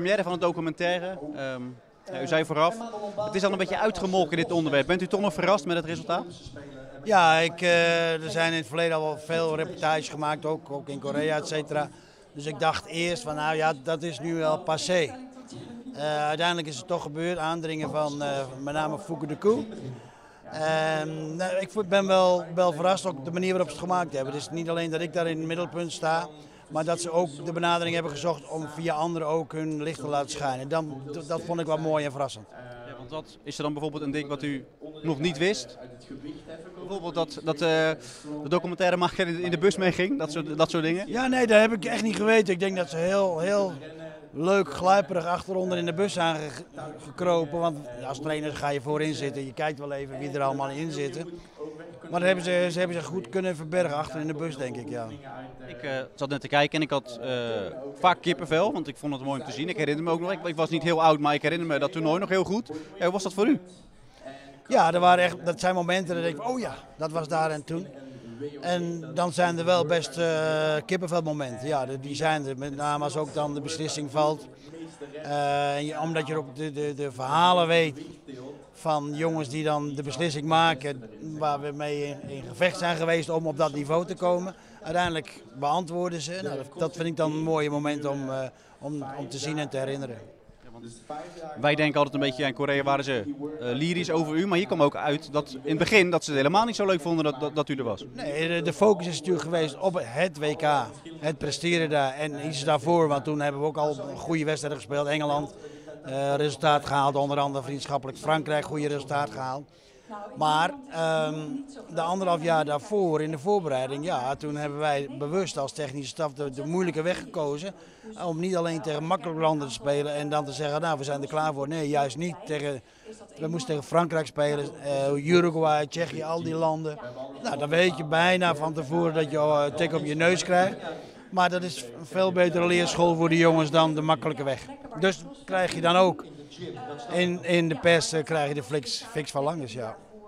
Première van het documentaire. Ehm, u zei vooraf, het is al een beetje uitgemolken dit onderwerp. Bent u toch nog verrast met het resultaat? Ja, ik, uh, er zijn in het verleden al wel veel reportages gemaakt, ook, ook in Korea, et cetera. Dus ik dacht eerst van nou ja, dat is nu wel passé. Uh, uiteindelijk is het toch gebeurd, aandringen van uh, met name Fouke de Koe. En, nou, ik ben wel, wel verrast ook de manier waarop ze het gemaakt hebben. Het is niet alleen dat ik daar in het middelpunt sta, maar dat ze ook de benadering hebben gezocht om via anderen ook hun licht te laten schijnen. Dan, dat vond ik wel mooi en verrassend. Ja, want wat is er dan bijvoorbeeld een ding wat u nog niet wist? Bijvoorbeeld dat, dat uh, de documentairemaker in de bus meeging, dat soort, dat soort dingen? Ja, nee, dat heb ik echt niet geweten. Ik denk dat ze heel, heel leuk gluiperig achteronder in de bus zijn gekropen. Want als trainer ga je voorin zitten. Je kijkt wel even wie er allemaal in zitten. Maar dat hebben ze, ze hebben zich goed kunnen verbergen achter in de bus, denk ik. Ja. Ik uh, zat net te kijken en ik had uh, vaak kippenvel, want ik vond het mooi om te zien. Ik herinner me ook nog, ik, was niet heel oud, maar ik herinner me dat toernooi nog heel goed. Ja, hoe was dat voor u? Ja, er waren echt, dat zijn momenten dat ik denk, oh ja, dat was daar en toen. En dan zijn er wel best uh, kippenvelmomenten. Ja, die zijn er. Met name als ook dan de beslissing valt. Omdat je ook de, de, de verhalen weet van jongens die dan de beslissing maken waar we mee in, gevecht zijn geweest om op dat niveau te komen. Uiteindelijk beantwoorden ze. Nou, dat, vind ik dan een mooie moment om, uh, om, om te zien en te herinneren. Wij denken altijd een beetje, in Korea waren ze uh, lyrisch over u, maar hier kwam ook uit dat in het begin dat ze het helemaal niet zo leuk vonden dat, dat, dat u er was. Nee, de, de, focus is natuurlijk geweest op het WK, het presteren daar en iets daarvoor, want toen hebben we ook al goede wedstrijden gespeeld. Engeland, uh, resultaat gehaald, onder andere vriendschappelijk Frankrijk, goede resultaat gehaald. Maar um, de anderhalf jaar daarvoor, in de voorbereiding, ja, toen hebben wij bewust als technische staf de, moeilijke weg gekozen. Om niet alleen tegen makkelijke landen te spelen en dan te zeggen, nou we zijn er klaar voor. Nee, juist niet. Tegen, we moesten tegen Frankrijk spelen, uh, Uruguay, Tsjechië, al die landen. Nou, dan weet je bijna van tevoren dat je uh, tik op je neus krijgt. Maar dat is een veel betere leerschool voor de jongens dan de makkelijke weg. Dus krijg je dan ook in, in de pers krijg je de fix, fix van Langers, ja.